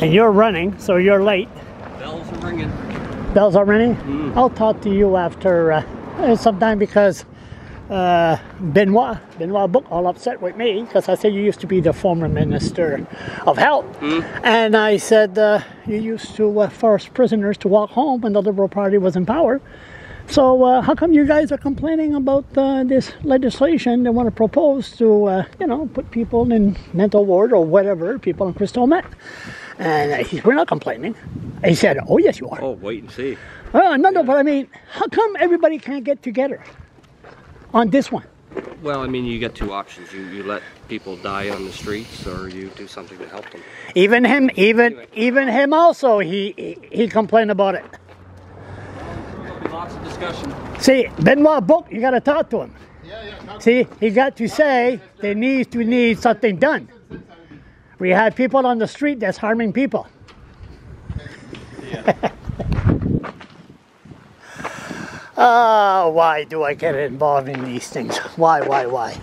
And you're running, so you're late. Bells are ringing. Bells are ringing? I'll talk to you after uh, sometime because uh, Benoit, Benoit Bourque, all upset with me because I said you used to be the former Minister of Health. And I said uh, you used to uh, force prisoners to walk home when the Liberal Party was in power. So uh, how come you guys are complaining about uh, this legislation they want to propose to, uh, you know, put people in mental ward or whatever, people in crystal meth? And uh, he, we're not complaining. He said, oh yes you are. Oh, wait and see. Uh, no, no, but I mean, how come everybody can't get together on this one? Well, I mean, you get two options. You you let people die on the streets, or you do something to help them. Even him, even even him also, he, he complained about it. There'll be lots of discussion. See, Benoit Bourque, you got to talk to him. See, he got to say there needs to need something done. We have people on the street that's harming people. Ah, why do I get involved in these things? Why, why, why?